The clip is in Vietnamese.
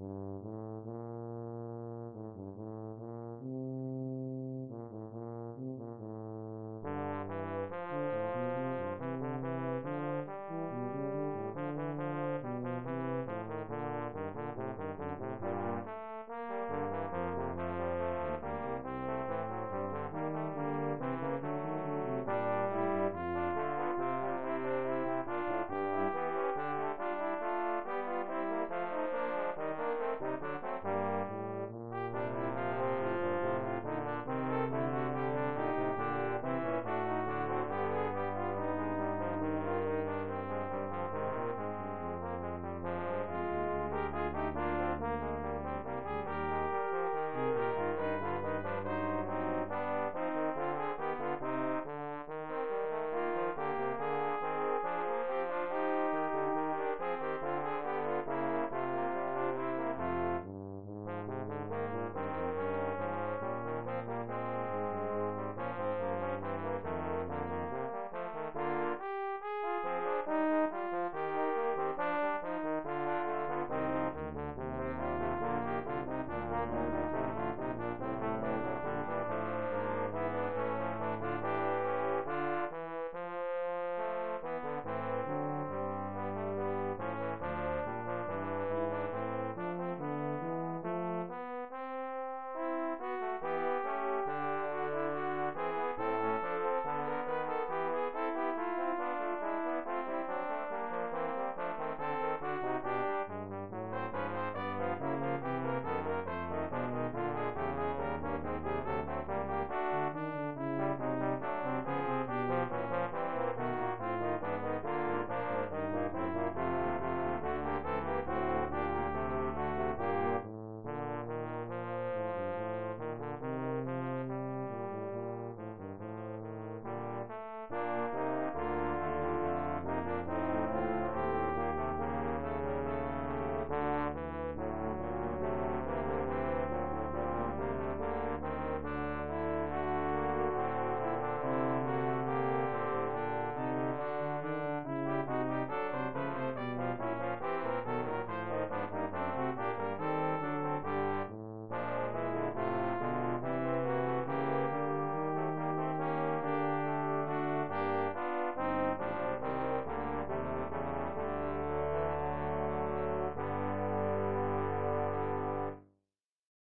Mm-hmm.